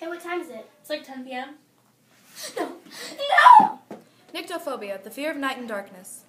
Hey, what time is it? It's like 10 p.m. No. No! Nyctophobia, the fear of night and darkness.